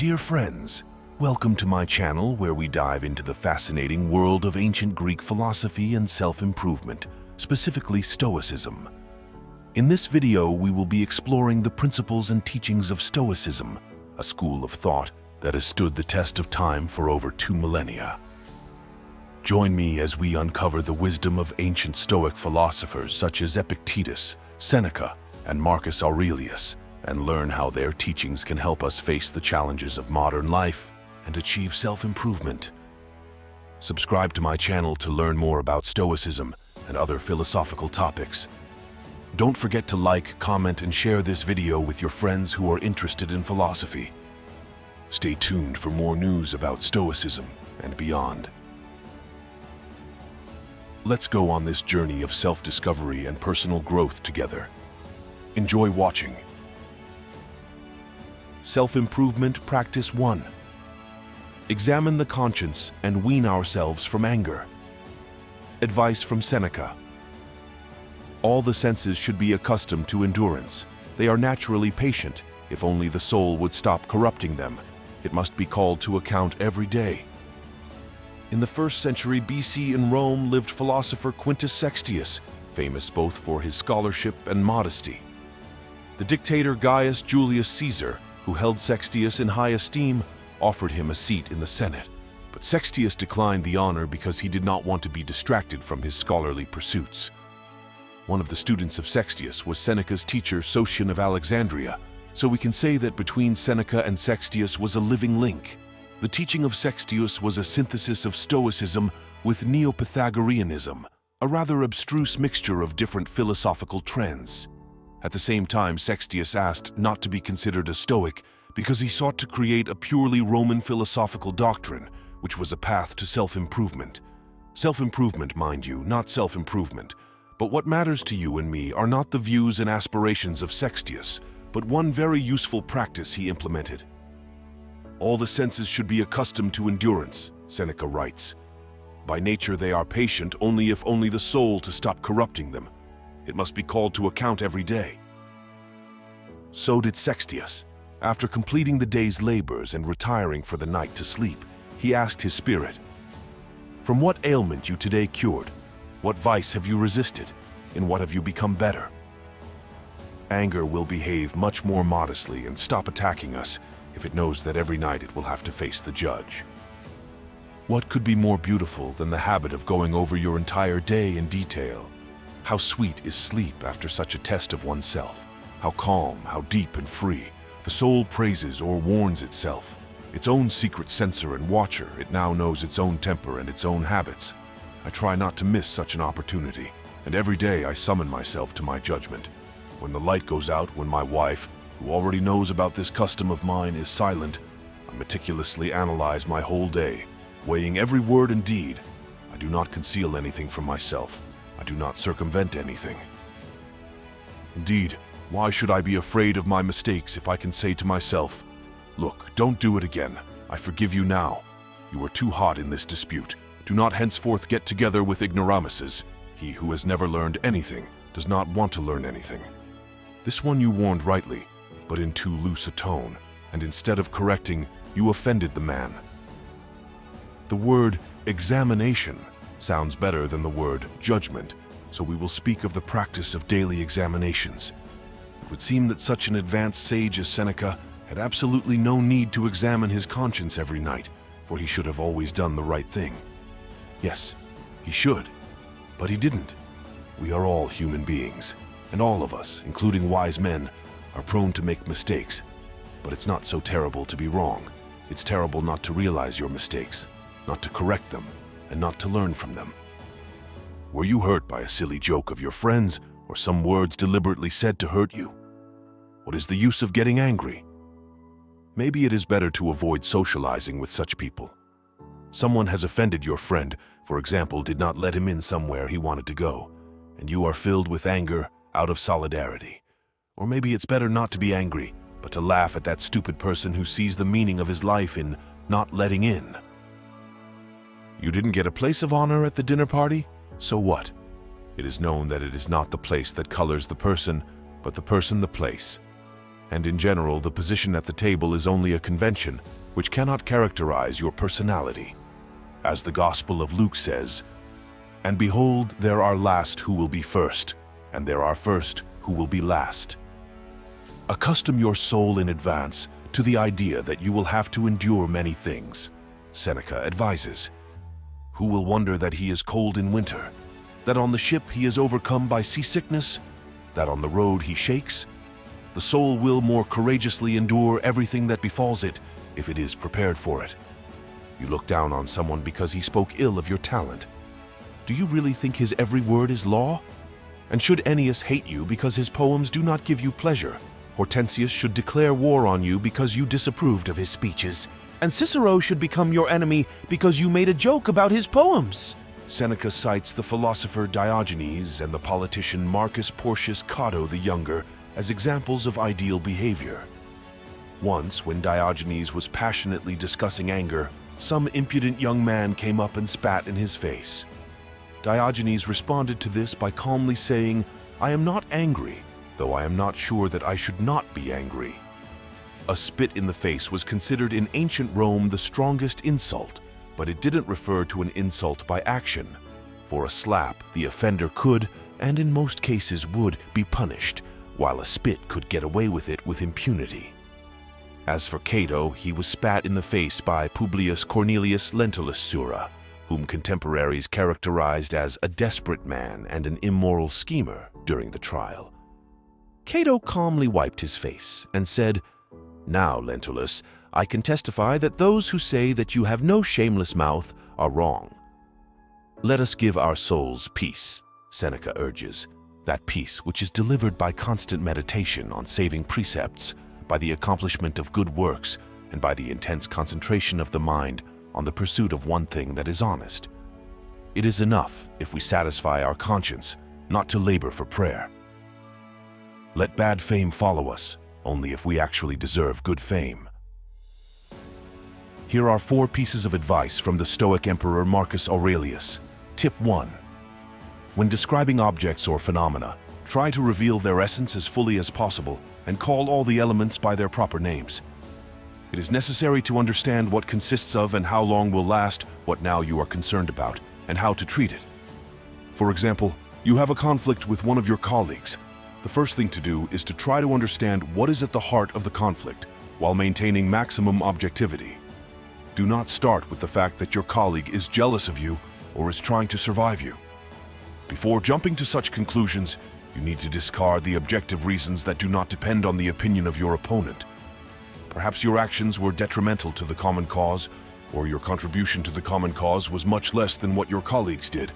Dear friends, welcome to my channel where we dive into the fascinating world of ancient Greek philosophy and self-improvement, specifically Stoicism. In this video, we will be exploring the principles and teachings of Stoicism, a school of thought that has stood the test of time for over two millennia. Join me as we uncover the wisdom of ancient Stoic philosophers such as Epictetus, Seneca, and Marcus Aurelius, and learn how their teachings can help us face the challenges of modern life and achieve self-improvement. Subscribe to my channel to learn more about Stoicism and other philosophical topics. Don't forget to like, comment, and share this video with your friends who are interested in philosophy. Stay tuned for more news about Stoicism and beyond. Let's go on this journey of self-discovery and personal growth together. Enjoy watching. Self-Improvement Practice 1 Examine the conscience and wean ourselves from anger. Advice from Seneca All the senses should be accustomed to endurance. They are naturally patient, if only the soul would stop corrupting them. It must be called to account every day. In the first century BC in Rome lived philosopher Quintus Sextius, famous both for his scholarship and modesty. The dictator Gaius Julius Caesar who held Sextius in high esteem, offered him a seat in the Senate. But Sextius declined the honor because he did not want to be distracted from his scholarly pursuits. One of the students of Sextius was Seneca's teacher Sotion of Alexandria, so we can say that between Seneca and Sextius was a living link. The teaching of Sextius was a synthesis of Stoicism with Neo-Pythagoreanism, a rather abstruse mixture of different philosophical trends. At the same time, Sextius asked not to be considered a Stoic because he sought to create a purely Roman philosophical doctrine, which was a path to self-improvement. Self-improvement, mind you, not self-improvement. But what matters to you and me are not the views and aspirations of Sextius, but one very useful practice he implemented. All the senses should be accustomed to endurance, Seneca writes. By nature they are patient only if only the soul to stop corrupting them. It must be called to account every day. So did Sextius. After completing the day's labors and retiring for the night to sleep, he asked his spirit, From what ailment you today cured? What vice have you resisted? In what have you become better? Anger will behave much more modestly and stop attacking us if it knows that every night it will have to face the judge. What could be more beautiful than the habit of going over your entire day in detail? How sweet is sleep after such a test of oneself? How calm, how deep and free. The soul praises or warns itself. Its own secret censor and watcher, it now knows its own temper and its own habits. I try not to miss such an opportunity, and every day I summon myself to my judgment. When the light goes out, when my wife, who already knows about this custom of mine, is silent, I meticulously analyze my whole day, weighing every word and deed. I do not conceal anything from myself. I do not circumvent anything. Indeed, why should I be afraid of my mistakes if I can say to myself, Look, don't do it again. I forgive you now. You are too hot in this dispute. Do not henceforth get together with ignoramuses. He who has never learned anything does not want to learn anything. This one you warned rightly, but in too loose a tone, and instead of correcting, you offended the man. The word examination sounds better than the word judgment, so we will speak of the practice of daily examinations. It would seem that such an advanced sage as Seneca had absolutely no need to examine his conscience every night, for he should have always done the right thing. Yes, he should, but he didn't. We are all human beings, and all of us, including wise men, are prone to make mistakes. But it's not so terrible to be wrong. It's terrible not to realize your mistakes, not to correct them, and not to learn from them. Were you hurt by a silly joke of your friends or some words deliberately said to hurt you? What is the use of getting angry? Maybe it is better to avoid socializing with such people. Someone has offended your friend, for example, did not let him in somewhere he wanted to go, and you are filled with anger out of solidarity. Or maybe it's better not to be angry, but to laugh at that stupid person who sees the meaning of his life in not letting in. You didn't get a place of honor at the dinner party? So what? It is known that it is not the place that colors the person, but the person the place. and in general the position at the table is only a convention which cannot characterize your personality. As the Gospel of Luke says, And behold, there are last who will be first, and there are first who will be last. Accustom your soul in advance to the idea that you will have to endure many things. Seneca advises, Who will wonder that he is cold in winter, that on the ship he is overcome by seasickness, that on the road he shakes? The soul will more courageously endure everything that befalls it if it is prepared for it. You look down on someone because he spoke ill of your talent. Do you really think his every word is law? And should Ennius hate you because his poems do not give you pleasure? Hortensius should declare war on you because you disapproved of his speeches. And Cicero should become your enemy because you made a joke about his poems. Seneca cites the philosopher Diogenes and the politician Marcus Porcius Cato the Younger as examples of ideal behavior. Once, when Diogenes was passionately discussing anger, some impudent young man came up and spat in his face. Diogenes responded to this by calmly saying, I am not angry, though I am not sure that I should not be angry. A spit in the face was considered in ancient Rome the strongest insult, but it didn't refer to an insult by action. For a slap, the offender could, and in most cases would, be punished, while a spit could get away with it with impunity. As for Cato, he was spat in the face by Publius Cornelius Lentulus Sura, whom contemporaries characterized as a desperate man and an immoral schemer during the trial. Cato calmly wiped his face and said, Now, Lentulus, I can testify that those who say that you have no shameless mouth are wrong. Let us give our souls peace, Seneca urges, that peace which is delivered by constant meditation on saving precepts, by the accomplishment of good works, and by the intense concentration of the mind on the pursuit of one thing that is honest. It is enough, if we satisfy our conscience, not to labor for prayer. Let bad fame follow us, only if we actually deserve good fame. Here are four pieces of advice from the Stoic Emperor Marcus Aurelius. Tip 1. When describing objects or phenomena, try to reveal their essence as fully as possible and call all the elements by their proper names. It is necessary to understand what consists of and how long will last what now you are concerned about, and how to treat it. For example, you have a conflict with one of your colleagues. The first thing to do is to try to understand what is at the heart of the conflict, while maintaining maximum objectivity. Do not start with the fact that your colleague is jealous of you or is trying to survive you. Before jumping to such conclusions, you need to discard the objective reasons that do not depend on the opinion of your opponent. Perhaps your actions were detrimental to the common cause, or your contribution to the common cause was much less than what your colleagues did.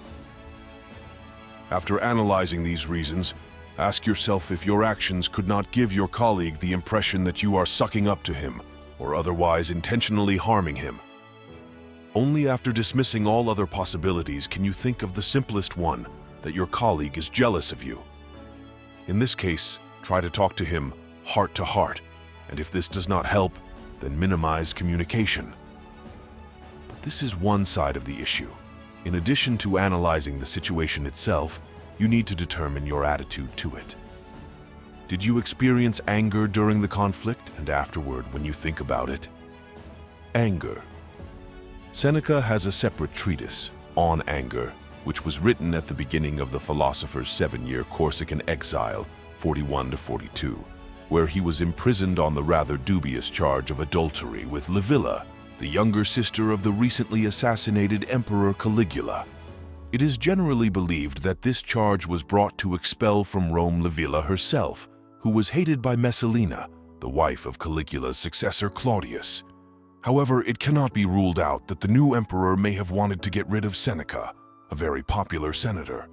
After analyzing these reasons, ask yourself if your actions could not give your colleague the impression that you are sucking up to him, or otherwise intentionally harming him. Only after dismissing all other possibilities can you think of the simplest one, that your colleague is jealous of you. In this case, try to talk to him heart to heart and if this does not help, then minimize communication. But this is one side of the issue. In addition to analyzing the situation itself, you need to determine your attitude to it. Did you experience anger during the conflict and afterward when you think about it? Anger. Seneca has a separate treatise, On Anger, which was written at the beginning of the philosopher's seven-year Corsican exile, 41 to 42 where he was imprisoned on the rather dubious charge of adultery with Livilla, the younger sister of the recently assassinated Emperor Caligula. It is generally believed that this charge was brought to expel from Rome Livilla herself, who was hated by Messalina, the wife of Caligula's successor Claudius. However, it cannot be ruled out that the new emperor may have wanted to get rid of Seneca, a very popular senator.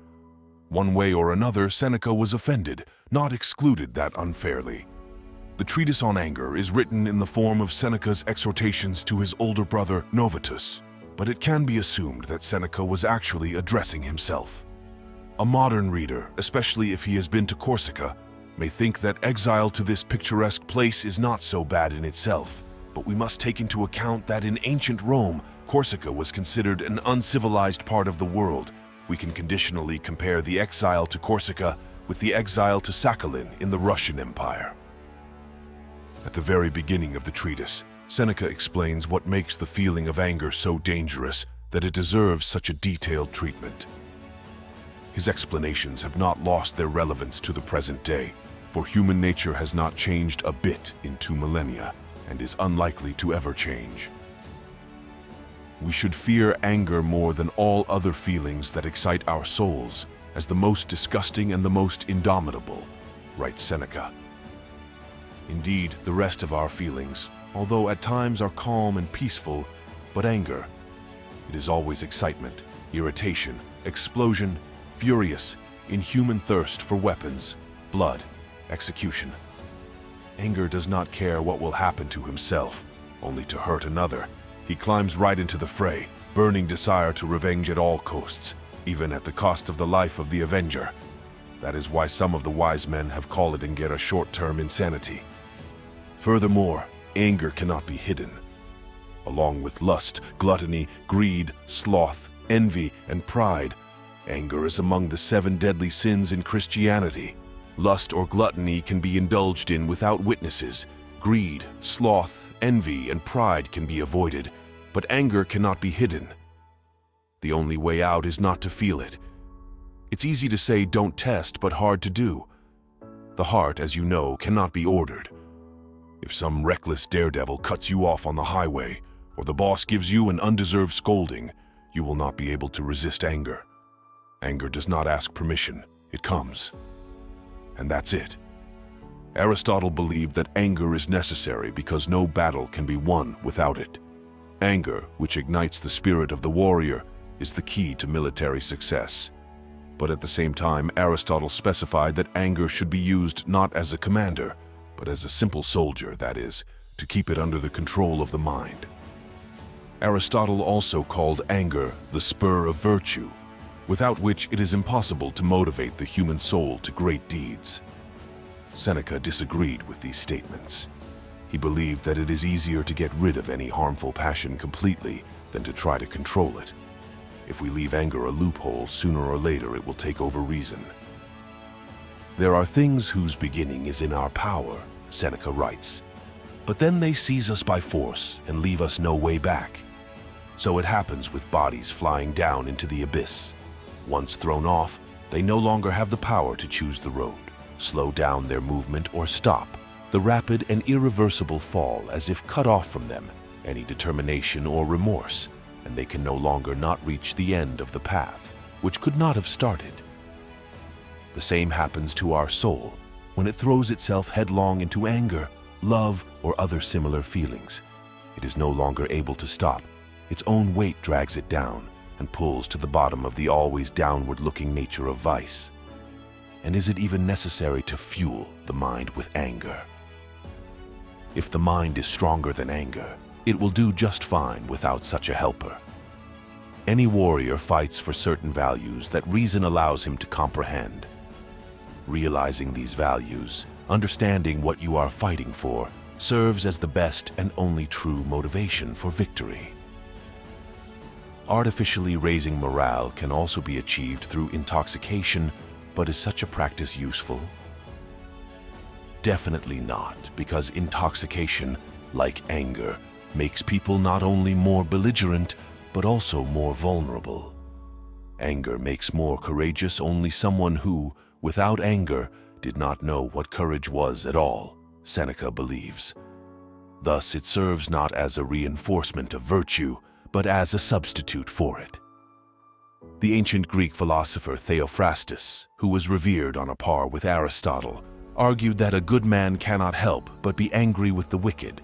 One way or another, Seneca was offended, not excluded that unfairly. The treatise on anger is written in the form of Seneca's exhortations to his older brother Novatus, but it can be assumed that Seneca was actually addressing himself. A modern reader, especially if he has been to Corsica, may think that exile to this picturesque place is not so bad in itself, but we must take into account that in ancient Rome, Corsica was considered an uncivilized part of the world we can conditionally compare the exile to Corsica with the exile to Sakhalin in the Russian Empire. At the very beginning of the treatise, Seneca explains what makes the feeling of anger so dangerous that it deserves such a detailed treatment. His explanations have not lost their relevance to the present day, for human nature has not changed a bit in two millennia and is unlikely to ever change. We should fear anger more than all other feelings that excite our souls as the most disgusting and the most indomitable, writes Seneca. Indeed, the rest of our feelings, although at times are calm and peaceful, but anger, it is always excitement, irritation, explosion, furious, inhuman thirst for weapons, blood, execution. Anger does not care what will happen to himself, only to hurt another. He climbs right into the fray, burning desire to revenge at all costs, even at the cost of the life of the Avenger. That is why some of the wise men have called it Engera short-term insanity. Furthermore, anger cannot be hidden. Along with lust, gluttony, greed, sloth, envy, and pride, anger is among the seven deadly sins in Christianity. Lust or gluttony can be indulged in without witnesses. Greed, sloth, envy, and pride can be avoided, but anger cannot be hidden. The only way out is not to feel it. It's easy to say don't test, but hard to do. The heart, as you know, cannot be ordered. If some reckless daredevil cuts you off on the highway, or the boss gives you an undeserved scolding, you will not be able to resist anger. Anger does not ask permission, it comes. And that's it. Aristotle believed that anger is necessary because no battle can be won without it. Anger, which ignites the spirit of the warrior, is the key to military success. But at the same time, Aristotle specified that anger should be used not as a commander, but as a simple soldier, that is, to keep it under the control of the mind. Aristotle also called anger the spur of virtue, without which it is impossible to motivate the human soul to great deeds. Seneca disagreed with these statements. He believed that it is easier to get rid of any harmful passion completely than to try to control it. If we leave anger a loophole, sooner or later it will take over reason. There are things whose beginning is in our power, Seneca writes, but then they seize us by force and leave us no way back. So it happens with bodies flying down into the abyss. Once thrown off, they no longer have the power to choose the road, slow down their movement, or stop. The rapid and irreversible fall as if cut off from them any determination or remorse, and they can no longer not reach the end of the path, which could not have started. The same happens to our soul when it throws itself headlong into anger, love, or other similar feelings. It is no longer able to stop. Its own weight drags it down and pulls to the bottom of the always downward-looking nature of vice. And is it even necessary to fuel the mind with anger? If the mind is stronger than anger, it will do just fine without such a helper. Any warrior fights for certain values that reason allows him to comprehend. Realizing these values, understanding what you are fighting for, serves as the best and only true motivation for victory. Artificially raising morale can also be achieved through intoxication, but is such a practice useful? Definitely not, because intoxication, like anger, makes people not only more belligerent, but also more vulnerable. Anger makes more courageous only someone who, without anger, did not know what courage was at all, Seneca believes. Thus it serves not as a reinforcement of virtue, but as a substitute for it. The ancient Greek philosopher Theophrastus, who was revered on a par with Aristotle, argued that a good man cannot help but be angry with the wicked,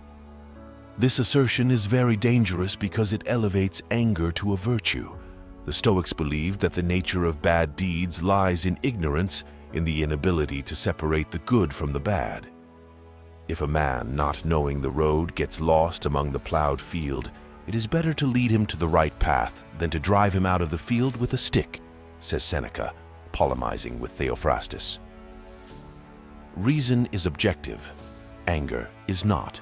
this assertion is very dangerous because it elevates anger to a virtue. The Stoics believed that the nature of bad deeds lies in ignorance, in the inability to separate the good from the bad. If a man, not knowing the road, gets lost among the plowed field, it is better to lead him to the right path than to drive him out of the field with a stick, says Seneca, polemizing with Theophrastus. Reason is objective, anger is not.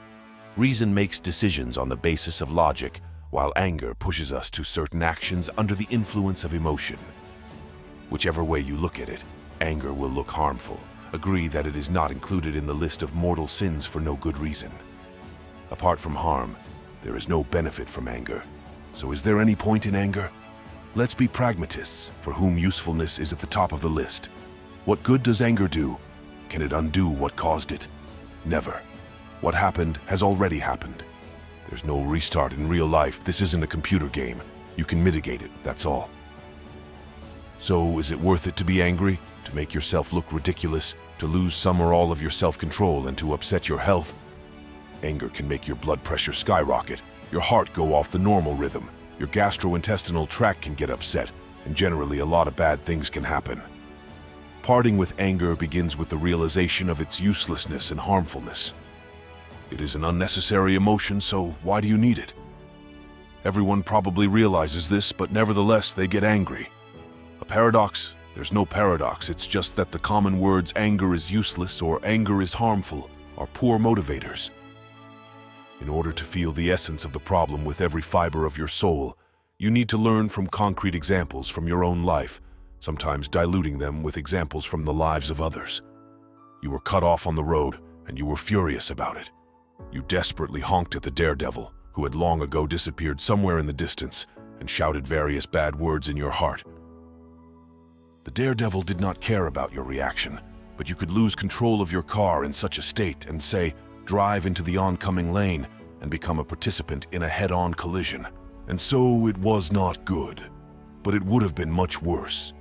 Reason makes decisions on the basis of logic, while anger pushes us to certain actions under the influence of emotion. Whichever way you look at it, anger will look harmful, agree that it is not included in the list of mortal sins for no good reason. Apart from harm, there is no benefit from anger. So is there any point in anger? Let's be pragmatists, for whom usefulness is at the top of the list. What good does anger do? Can it undo what caused it? Never. What happened has already happened. There's no restart in real life. This isn't a computer game. You can mitigate it, that's all. So is it worth it to be angry? To make yourself look ridiculous? To lose some or all of your self-control and to upset your health? Anger can make your blood pressure skyrocket, your heart go off the normal rhythm, your gastrointestinal tract can get upset, and generally a lot of bad things can happen. Parting with anger begins with the realization of its uselessness and harmfulness. It is an unnecessary emotion, so why do you need it? Everyone probably realizes this, but nevertheless they get angry. A paradox? There's no paradox, it's just that the common words anger is useless or anger is harmful are poor motivators. In order to feel the essence of the problem with every fiber of your soul, you need to learn from concrete examples from your own life, sometimes diluting them with examples from the lives of others. You were cut off on the road, and you were furious about it. You desperately honked at the daredevil, who had long ago disappeared somewhere in the distance, and shouted various bad words in your heart. The daredevil did not care about your reaction, but you could lose control of your car in such a state and say, drive into the oncoming lane, and become a participant in a head-on collision. And so it was not good, but it would have been much worse.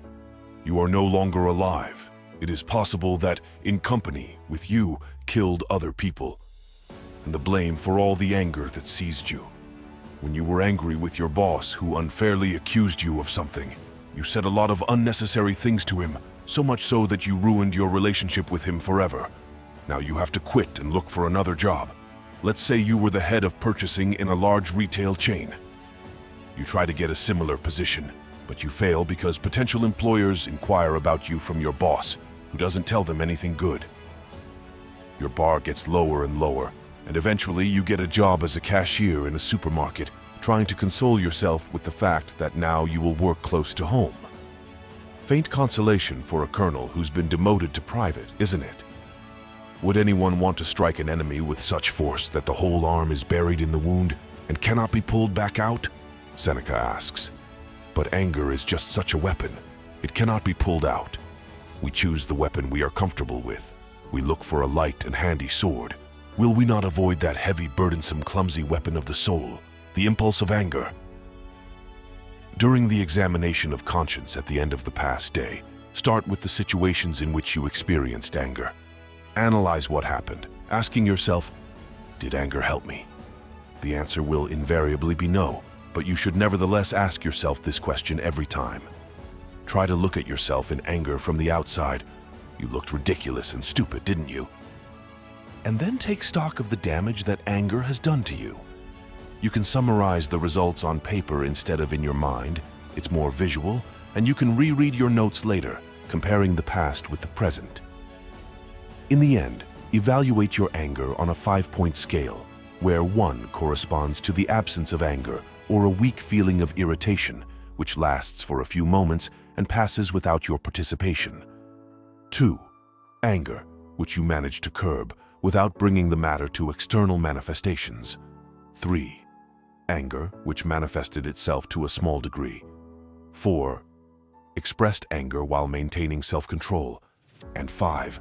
You are no longer alive. It is possible that, in company with you, killed other people, and the blame for all the anger that seized you. When you were angry with your boss who unfairly accused you of something, you said a lot of unnecessary things to him, so much so that you ruined your relationship with him forever. Now you have to quit and look for another job. Let's say you were the head of purchasing in a large retail chain. You try to get a similar position, but you fail because potential employers inquire about you from your boss, who doesn't tell them anything good. Your bar gets lower and lower, and eventually you get a job as a cashier in a supermarket, trying to console yourself with the fact that now you will work close to home. Faint consolation for a colonel who's been demoted to private, isn't it? Would anyone want to strike an enemy with such force that the whole arm is buried in the wound and cannot be pulled back out? Seneca asks. But anger is just such a weapon. It cannot be pulled out. We choose the weapon we are comfortable with. We look for a light and handy sword. Will we not avoid that heavy, burdensome, clumsy weapon of the soul, the impulse of anger? During the examination of conscience at the end of the past day, start with the situations in which you experienced anger. Analyze what happened, asking yourself, did anger help me? The answer will invariably be no, but you should nevertheless ask yourself this question every time. Try to look at yourself in anger from the outside. You looked ridiculous and stupid, didn't you? And then take stock of the damage that anger has done to you. You can summarize the results on paper instead of in your mind. It's more visual, and you can reread your notes later, comparing the past with the present. In the end, evaluate your anger on a five-point scale, where one corresponds to the absence of anger or a weak feeling of irritation, which lasts for a few moments and passes without your participation. 2. Anger, which you manage to curb without bringing the matter to external manifestations. 3. Anger, which manifested itself to a small degree. 4. Expressed anger while maintaining self-control. And 5.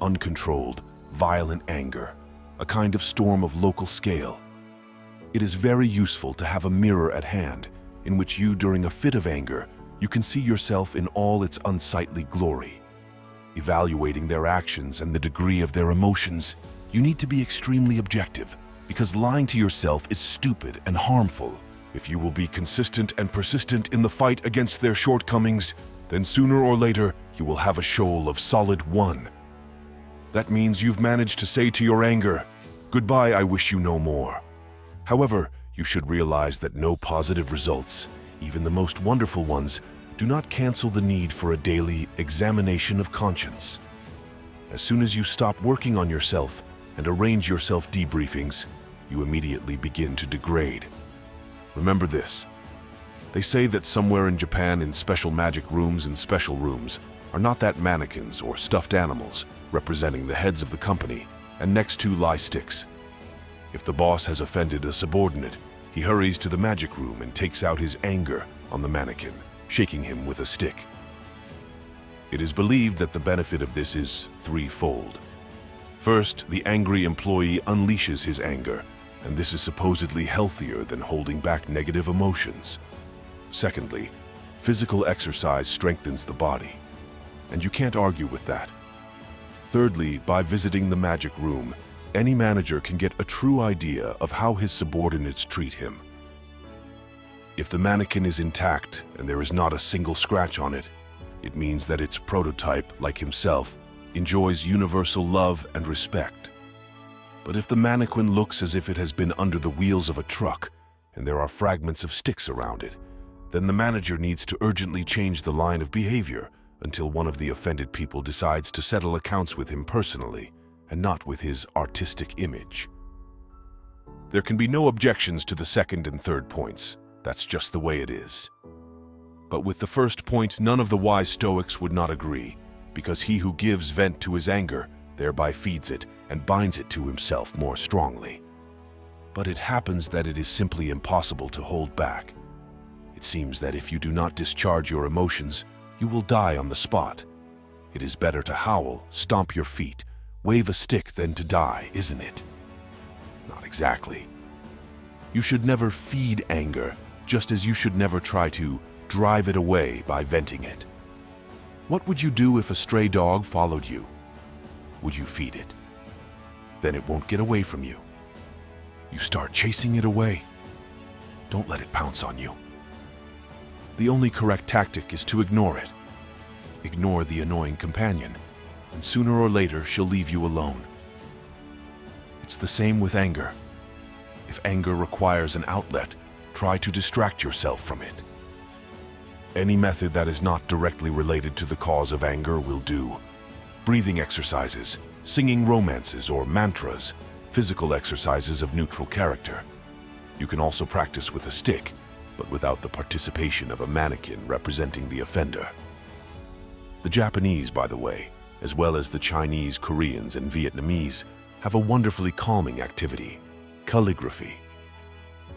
Uncontrolled, violent anger, a kind of storm of local scale it is very useful to have a mirror at hand in which you, during a fit of anger, you can see yourself in all its unsightly glory. Evaluating their actions and the degree of their emotions, you need to be extremely objective because lying to yourself is stupid and harmful. If you will be consistent and persistent in the fight against their shortcomings, then sooner or later you will have a shoal of solid one. That means you've managed to say to your anger, Goodbye, I wish you no more. However, you should realize that no positive results, even the most wonderful ones, do not cancel the need for a daily examination of conscience. As soon as you stop working on yourself and arrange your self-debriefings, you immediately begin to degrade. Remember this. They say that somewhere in Japan in special magic rooms and special rooms, are not that mannequins or stuffed animals representing the heads of the company, and next to lie sticks. If the boss has offended a subordinate, he hurries to the magic room and takes out his anger on the mannequin, shaking him with a stick. It is believed that the benefit of this is threefold. First, the angry employee unleashes his anger, and this is supposedly healthier than holding back negative emotions. Secondly, physical exercise strengthens the body, and you can't argue with that. Thirdly, by visiting the magic room, any manager can get a true idea of how his subordinates treat him. If the mannequin is intact and there is not a single scratch on it, it means that its prototype, like himself, enjoys universal love and respect. But if the mannequin looks as if it has been under the wheels of a truck and there are fragments of sticks around it, then the manager needs to urgently change the line of behavior until one of the offended people decides to settle accounts with him personally and not with his artistic image. There can be no objections to the second and third points. That's just the way it is. But with the first point, none of the wise Stoics would not agree, because he who gives vent to his anger thereby feeds it and binds it to himself more strongly. But it happens that it is simply impossible to hold back. It seems that if you do not discharge your emotions, you will die on the spot. It is better to howl, stomp your feet, wave a stick than to die, isn't it? Not exactly. You should never feed anger, just as you should never try to drive it away by venting it. What would you do if a stray dog followed you? Would you feed it? Then it won't get away from you. You start chasing it away. Don't let it pounce on you. The only correct tactic is to ignore it. Ignore the annoying companion, and sooner or later she'll leave you alone. It's the same with anger. If anger requires an outlet, try to distract yourself from it. Any method that is not directly related to the cause of anger will do. Breathing exercises, singing romances or mantras, physical exercises of neutral character. You can also practice with a stick, but without the participation of a mannequin representing the offender. The Japanese, by the way, as well as the Chinese, Koreans, and Vietnamese, have a wonderfully calming activity, calligraphy.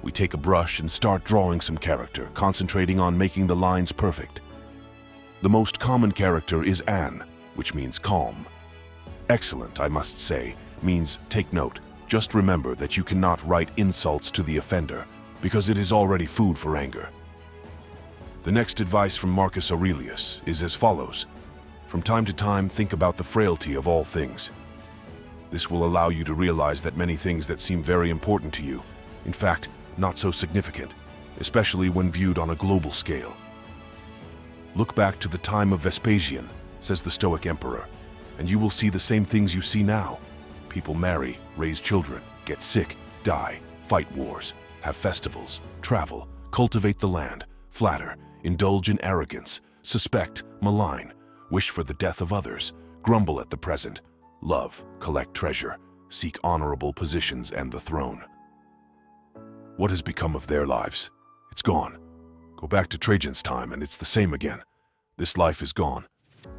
We take a brush and start drawing some character, concentrating on making the lines perfect. The most common character is An, which means calm. Excellent, I must say, means take note. Just remember that you cannot write insults to the offender, because it is already food for anger. The next advice from Marcus Aurelius is as follows. From time to time, think about the frailty of all things. This will allow you to realize that many things that seem very important to you, in fact, not so significant, especially when viewed on a global scale. Look back to the time of Vespasian, says the Stoic emperor, and you will see the same things you see now. People marry, raise children, get sick, die, fight wars, have festivals, travel, cultivate the land, flatter, indulge in arrogance, suspect, malign, wish for the death of others, grumble at the present, love, collect treasure, seek honorable positions and the throne. What has become of their lives? It's gone. Go back to Trajan's time and it's the same again. This life is gone.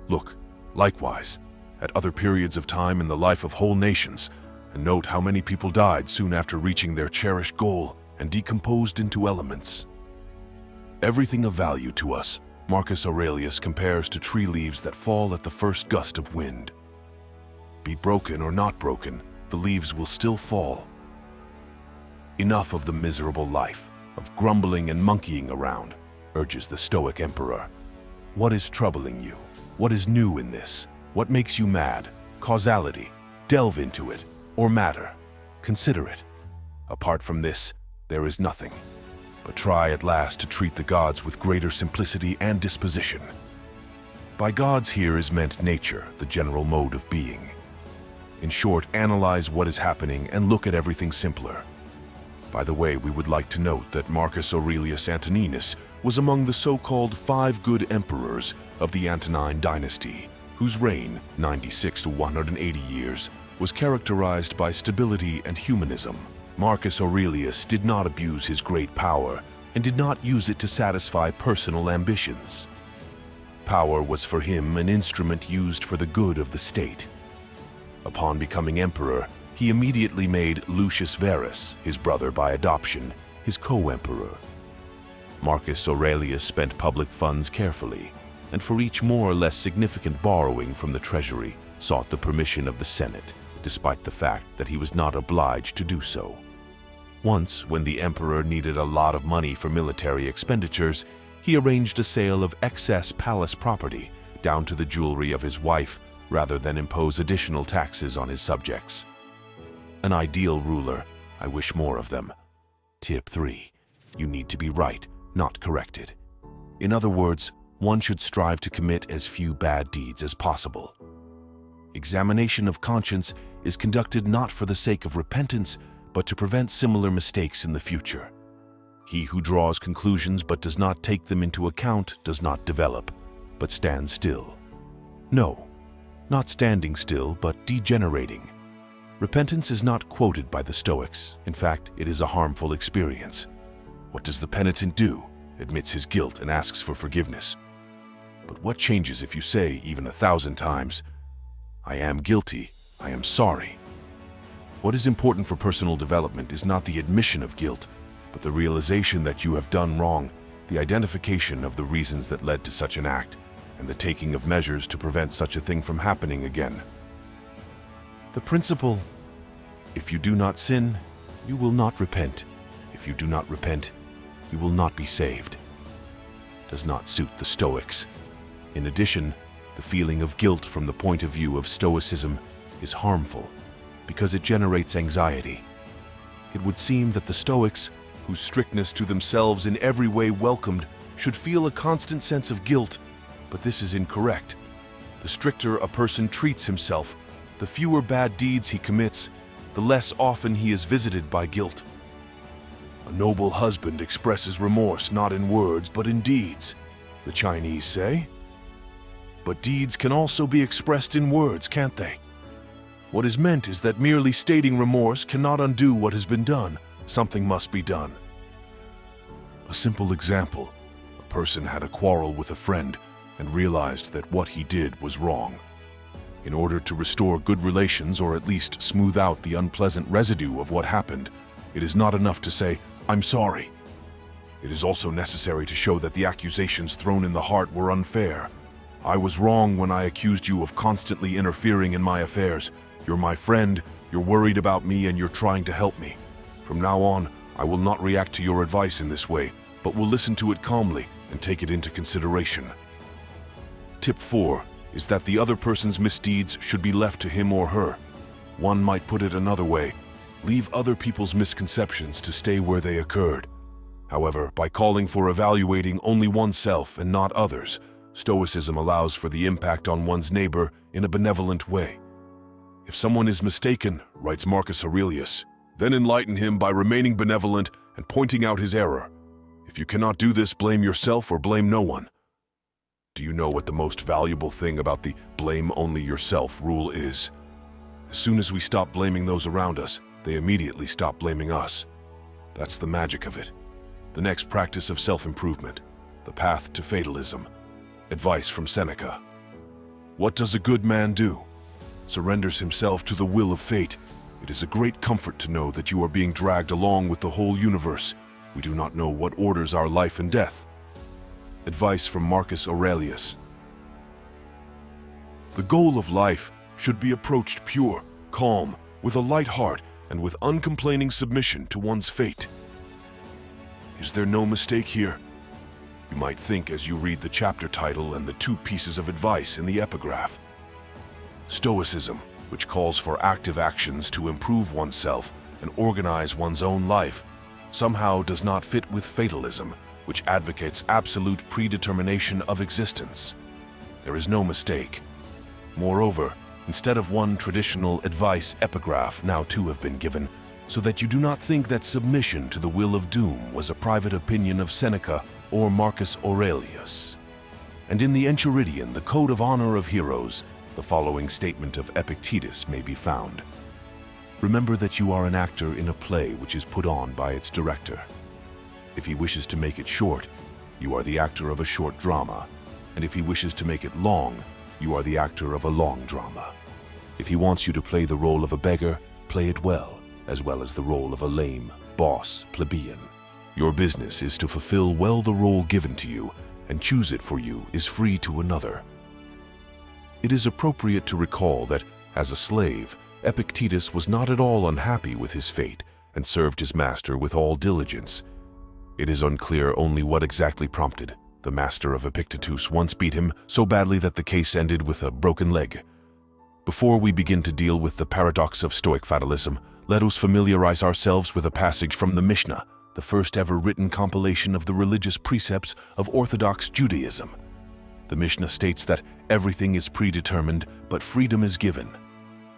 Look, likewise, at other periods of time in the life of whole nations, and note how many people died soon after reaching their cherished goal and decomposed into elements. Everything of value to us, Marcus Aurelius compares to tree leaves that fall at the first gust of wind. Be broken or not broken, the leaves will still fall Enough of the miserable life, of grumbling and monkeying around, urges the Stoic Emperor. What is troubling you? What is new in this? What makes you mad? Causality. Delve into it. Or matter. Consider it. Apart from this, there is nothing. But try at last to treat the gods with greater simplicity and disposition. By gods here is meant nature, the general mode of being. In short, analyze what is happening and look at everything simpler. By the way, we would like to note that Marcus Aurelius Antoninus was among the so-called five good emperors of the Antonine dynasty, whose reign, 96 to 180 years, was characterized by stability and humanism. Marcus Aurelius did not abuse his great power and did not use it to satisfy personal ambitions. Power was for him an instrument used for the good of the state. Upon becoming emperor, he immediately made Lucius Verus, his brother by adoption, his co-emperor. Marcus Aurelius spent public funds carefully, and for each more or less significant borrowing from the treasury, sought the permission of the Senate, despite the fact that he was not obliged to do so. Once, when the emperor needed a lot of money for military expenditures, he arranged a sale of excess palace property, down to the jewelry of his wife, rather than impose additional taxes on his subjects. An ideal ruler, I wish more of them. Tip 3. You need to be right, not corrected. In other words, one should strive to commit as few bad deeds as possible. Examination of conscience is conducted not for the sake of repentance, but to prevent similar mistakes in the future. He who draws conclusions but does not take them into account does not develop, but stands still. No, not standing still, but degenerating. Repentance is not quoted by the Stoics. In fact, it is a harmful experience. What does the penitent do? Admits his guilt and asks for forgiveness. But what changes if you say, even a thousand times, I am guilty, I am sorry. What is important for personal development is not the admission of guilt, but the realization that you have done wrong, the identification of the reasons that led to such an act, and the taking of measures to prevent such a thing from happening again. The principle, if you do not sin, you will not repent. If you do not repent, you will not be saved. Does not suit the Stoics. In addition, the feeling of guilt from the point of view of Stoicism is harmful because it generates anxiety. It would seem that the Stoics whose strictness to themselves in every way welcomed, should feel a constant sense of guilt, but this is incorrect. The stricter a person treats himself, the fewer bad deeds he commits, the less often he is visited by guilt. A noble husband expresses remorse not in words but in deeds, the Chinese say. But deeds can also be expressed in words, can't they? What is meant is that merely stating remorse cannot undo what has been done, something must be done. A simple example. A person had a quarrel with a friend and realized that what he did was wrong. In order to restore good relations or at least smooth out the unpleasant residue of what happened, it is not enough to say, I'm sorry. It is also necessary to show that the accusations thrown in the heart were unfair. I was wrong when I accused you of constantly interfering in my affairs. You're my friend, you're worried about me, and you're trying to help me. From now on, I will not react to your advice in this way, but will listen to it calmly and take it into consideration. Tip 4 is that the other person's misdeeds should be left to him or her. One might put it another way, leave other people's misconceptions to stay where they occurred. However, by calling for evaluating only oneself and not others, Stoicism allows for the impact on one's neighbor in a benevolent way. If someone is mistaken, writes Marcus Aurelius, then enlighten him by remaining benevolent and pointing out his error. If you cannot do this, blame yourself or blame no one. Do you know what the most valuable thing about the blame only yourself rule is? As soon as we stop blaming those around us, they immediately stop blaming us. That's the magic of it. The next practice of self-improvement, the path to fatalism. Advice from Seneca. What does a good man do? Surrenders himself to the will of fate it is a great comfort to know that you are being dragged along with the whole universe. We do not know what orders our life and death. Advice from Marcus Aurelius. The goal of life should be approached pure, calm, with a light heart, and with uncomplaining submission to one's fate. Is there no mistake here? You might think as you read the chapter title and the two pieces of advice in the epigraph. Stoicism which calls for active actions to improve oneself and organize one's own life, somehow does not fit with fatalism, which advocates absolute predetermination of existence. There is no mistake. Moreover, instead of one traditional advice epigraph, now two have been given, so that you do not think that submission to the will of doom was a private opinion of Seneca or Marcus Aurelius. And in the Enchiridion, the Code of Honor of Heroes, the following statement of Epictetus may be found. Remember that you are an actor in a play which is put on by its director. If he wishes to make it short, you are the actor of a short drama. and if he wishes to make it long, you are the actor of a long drama. If he wants you to play the role of a beggar, play it well, as well as the role of a lame, boss, plebeian. Your business is to fulfill well the role given to you, and choose it for you is free to another. It is appropriate to recall that, as a slave, Epictetus was not at all unhappy with his fate and served his master with all diligence. It is unclear only what exactly prompted. The master of Epictetus once beat him so badly that the case ended with a broken leg. Before we begin to deal with the paradox of Stoic fatalism, let us familiarize ourselves with a passage from the Mishnah, the first ever written compilation of the religious precepts of Orthodox Judaism. The Mishnah states that everything is predetermined, but freedom is given.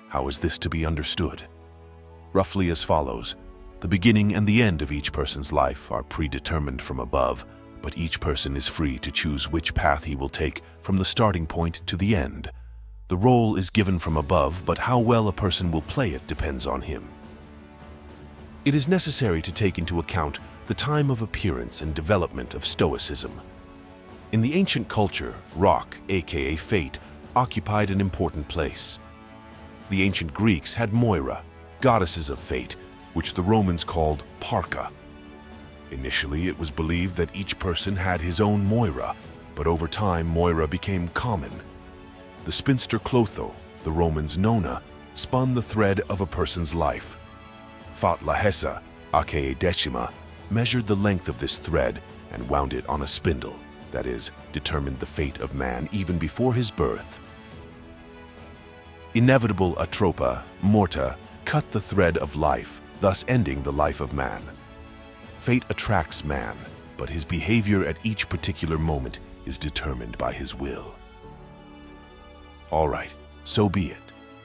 How is this to be understood? Roughly as follows. The beginning and the end of each person's life are predetermined from above, but each person is free to choose which path he will take from the starting point to the end. The role is given from above, but how well a person will play it depends on him. It is necessary to take into account the time of appearance and development of Stoicism. In the ancient culture, rock, aka fate, occupied an important place. The ancient Greeks had Moira, goddesses of fate, which the Romans called Parca. Initially, it was believed that each person had his own Moira, but over time Moira became common. The spinster Clotho, the Romans' Nona, spun the thread of a person's life. Fat Lahesa, aka Decima, measured the length of this thread and wound it on a spindle, that is, determined the fate of man even before his birth. Inevitable Atropa, Morta, cut the thread of life, thus ending the life of man. Fate attracts man, but his behavior at each particular moment is determined by his will. All right, so be it.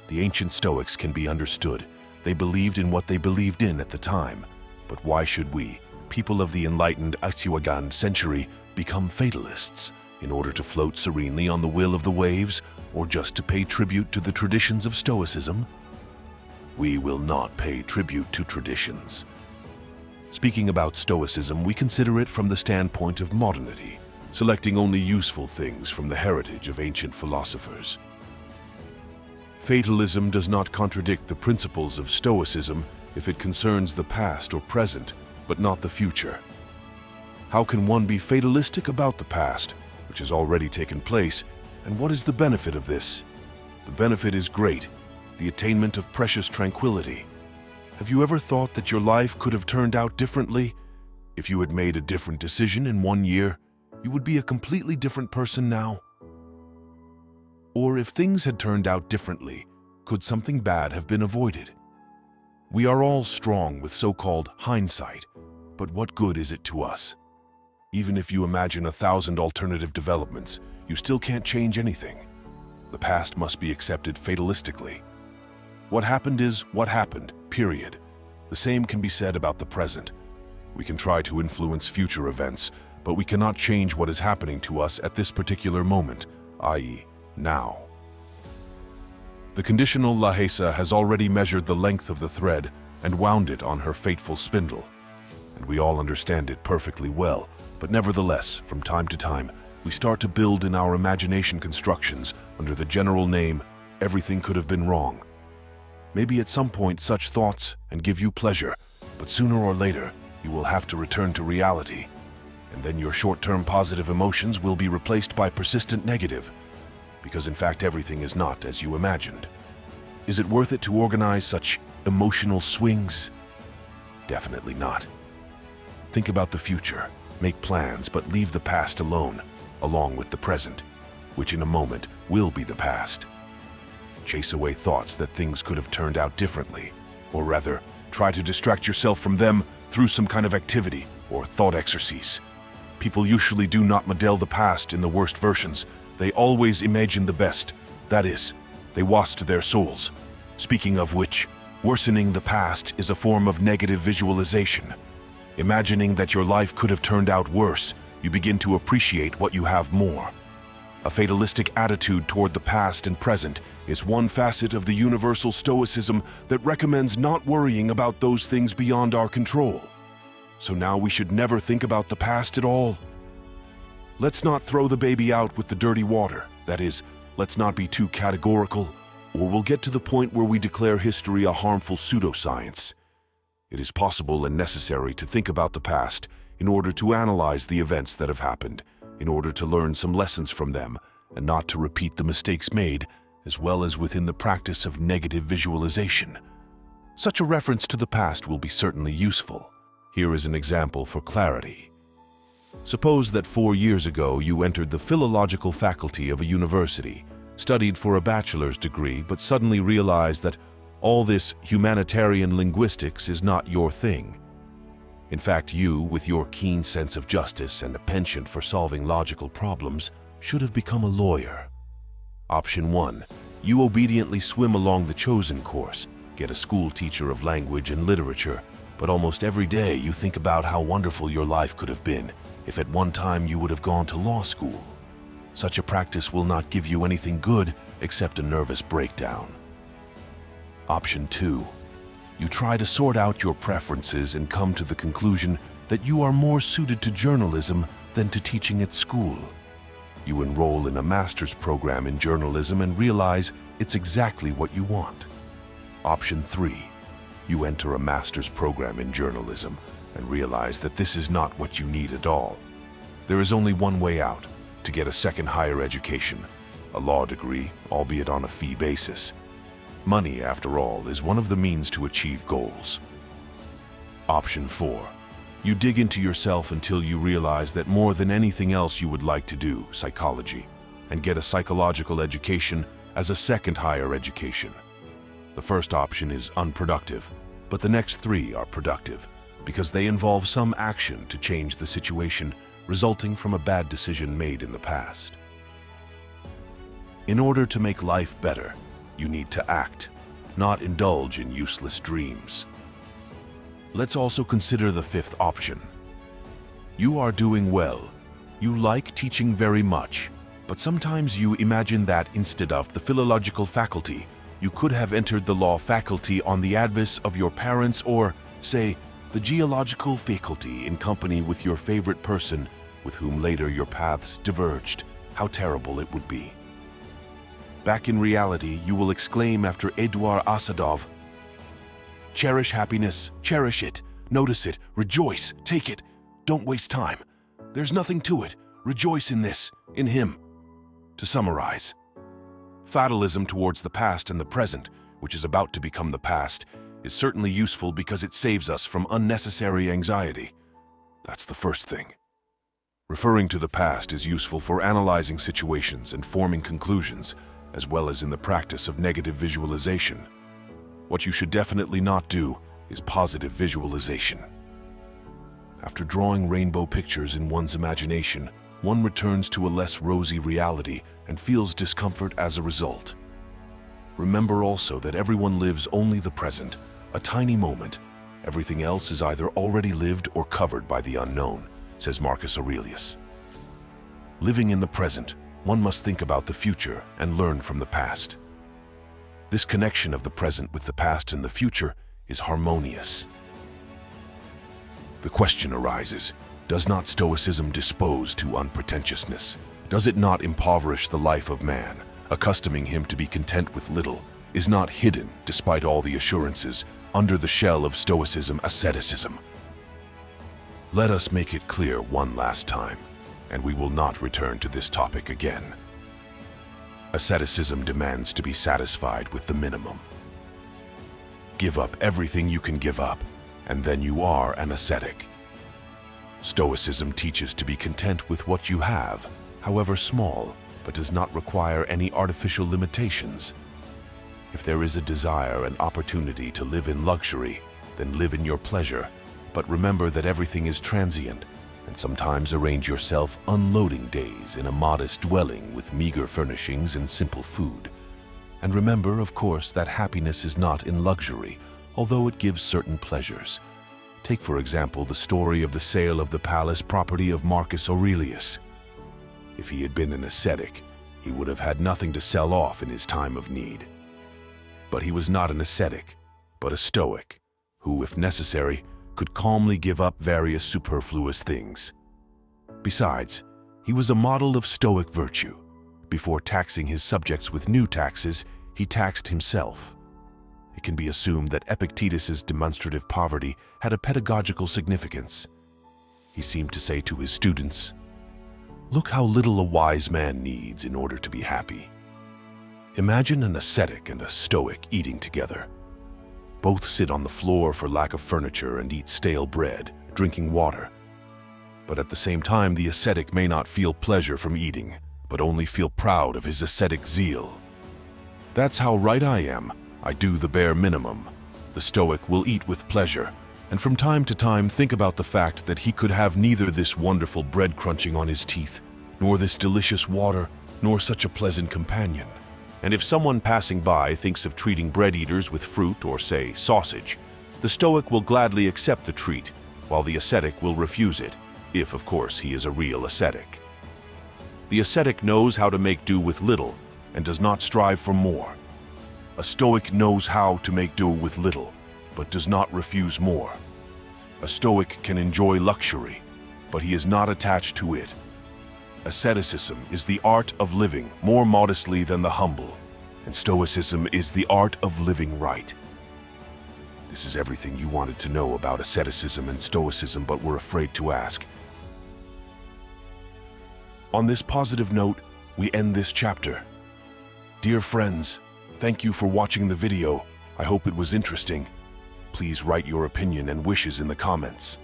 The ancient Stoics can be understood. They believed in what they believed in at the time. But why should we, people of the enlightened Axihuagan century, become fatalists in order to float serenely on the will of the waves or just to pay tribute to the traditions of Stoicism? We will not pay tribute to traditions. Speaking about Stoicism, we consider it from the standpoint of modernity, selecting only useful things from the heritage of ancient philosophers. Fatalism does not contradict the principles of Stoicism if it concerns the past or present, but not the future. How can one be fatalistic about the past, which has already taken place, and what is the benefit of this? The benefit is great, the attainment of precious tranquility. Have you ever thought that your life could have turned out differently? If you had made a different decision in one year, you would be a completely different person now. Or if things had turned out differently, could something bad have been avoided? We are all strong with so-called hindsight, but what good is it to us? Even if you imagine a thousand alternative developments, you still can't change anything. The past must be accepted fatalistically. What happened is what happened, period. The same can be said about the present. We can try to influence future events, but we cannot change what is happening to us at this particular moment, i.e., now. The conditional Lahesa has already measured the length of the thread and wound it on her fateful spindle. And we all understand it perfectly well, but nevertheless, from time to time, we start to build in our imagination constructions under the general name, everything could have been wrong. Maybe at some point such thoughts and give you pleasure, but sooner or later, you will have to return to reality. And then your short-term positive emotions will be replaced by persistent negative, because in fact everything is not as you imagined. Is it worth it to organize such emotional swings? Definitely not. Think about the future, make plans, but leave the past alone along with the present, which in a moment will be the past. Chase away thoughts that things could have turned out differently, or rather, try to distract yourself from them through some kind of activity or thought exercise. People usually do not model the past in the worst versions. They always imagine the best. That is, they waste their souls. Speaking of which, worsening the past is a form of negative visualization. Imagining that your life could have turned out worse you begin to appreciate what you have more. A fatalistic attitude toward the past and present is one facet of the universal stoicism that recommends not worrying about those things beyond our control. So now we should never think about the past at all. Let's not throw the baby out with the dirty water. That is, let's not be too categorical, or we'll get to the point where we declare history a harmful pseudoscience. It is possible and necessary to think about the past in order to analyze the events that have happened, in order to learn some lessons from them, and not to repeat the mistakes made, as well as within the practice of negative visualization. Such a reference to the past will be certainly useful. Here is an example for clarity. Suppose that four years ago you entered the philological faculty of a university, studied for a bachelor's degree, but suddenly realized that all this humanitarian linguistics is not your thing. In fact, you, with your keen sense of justice and a penchant for solving logical problems, should have become a lawyer. Option 1. You obediently swim along the chosen course, get a school teacher of language and literature, but almost every day you think about how wonderful your life could have been if at one time you would have gone to law school. Such a practice will not give you anything good except a nervous breakdown. Option 2. You try to sort out your preferences and come to the conclusion that you are more suited to journalism than to teaching at school. You enroll in a master's program in journalism and realize it's exactly what you want. Option 3. You enter a master's program in journalism and realize that this is not what you need at all. There is only one way out, to get a second higher education, a law degree, albeit on a fee basis. Money, after all, is one of the means to achieve goals. Option 4. You dig into yourself until you realize that more than anything else you would like to do, psychology, and get a psychological education as a second higher education. The first option is unproductive, but the next three are productive because they involve some action to change the situation resulting from a bad decision made in the past. In order to make life better, you need to act, not indulge in useless dreams. Let's also consider the fifth option. You are doing well. You like teaching very much, but sometimes you imagine that instead of the philological faculty, you could have entered the law faculty on the advice of your parents or, say, the geological faculty in company with your favorite person with whom later your paths diverged. How terrible it would be. Back in reality, you will exclaim after Eduard Asadov, Cherish happiness, cherish it, notice it, rejoice, take it, don't waste time. There's nothing to it, rejoice in this, in him. To summarize, Fatalism towards the past and the present, which is about to become the past, is certainly useful because it saves us from unnecessary anxiety. That's the first thing. Referring to the past is useful for analyzing situations and forming conclusions, as well as in the practice of negative visualization. What you should definitely not do is positive visualization. After drawing rainbow pictures in one's imagination, one returns to a less rosy reality and feels discomfort as a result. Remember also that everyone lives only the present, a tiny moment. Everything else is either already lived or covered by the unknown, says Marcus Aurelius. Living in the present, one must think about the future and learn from the past. This connection of the present with the past and the future is harmonious. The question arises, does not Stoicism dispose to unpretentiousness? Does it not impoverish the life of man, accustoming him to be content with little? Is not hidden, despite all the assurances, under the shell of Stoicism asceticism? Let us make it clear one last time, and we will not return to this topic again. Asceticism demands to be satisfied with the minimum. Give up everything you can give up, and then you are an ascetic. Stoicism teaches to be content with what you have, however small, but does not require any artificial limitations. If there is a desire and opportunity to live in luxury, then live in your pleasure, but remember that everything is transient, and sometimes arrange yourself unloading days in a modest dwelling with meager furnishings and simple food. And remember, of course, that happiness is not in luxury, although it gives certain pleasures. Take, for example, the story of the sale of the palace property of Marcus Aurelius. If he had been an ascetic, he would have had nothing to sell off in his time of need. But he was not an ascetic, but a stoic, who, if necessary, could calmly give up various superfluous things. Besides, He was a model of Stoic virtue. Before taxing his subjects with new taxes, he taxed himself. It can be assumed that Epictetus's demonstrative poverty had a pedagogical significance. He seemed to say to his students, Look how little a wise man needs in order to be happy. Imagine an ascetic and a stoic eating together. Both sit on the floor for lack of furniture and eat stale bread, drinking water. But at the same time, the ascetic may not feel pleasure from eating, but only feel proud of his ascetic zeal. That's how right I am. I do the bare minimum. The Stoic will eat with pleasure, and from time to time think about the fact that he could have neither this wonderful bread crunching on his teeth, nor this delicious water, nor such a pleasant companion. And if someone passing by thinks of treating bread eaters with fruit or, say, sausage, the Stoic will gladly accept the treat, while the ascetic will refuse it, if, of course, he is a real ascetic. The ascetic knows how to make do with little and does not strive for more. A Stoic knows how to make do with little, but does not refuse more. A Stoic can enjoy luxury, but he is not attached to it. Asceticism is the art of living more modestly than the humble, and Stoicism is the art of living right. This is everything you wanted to know about asceticism and Stoicism but were afraid to ask. On this positive note, we end this chapter. Dear friends, thank you for watching the video. I hope it was interesting. Please write your opinion and wishes in the comments.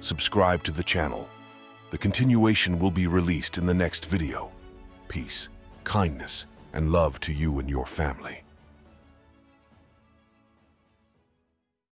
Subscribe to the channel. The continuation will be released in the next video. Peace, kindness, and love to you and your family.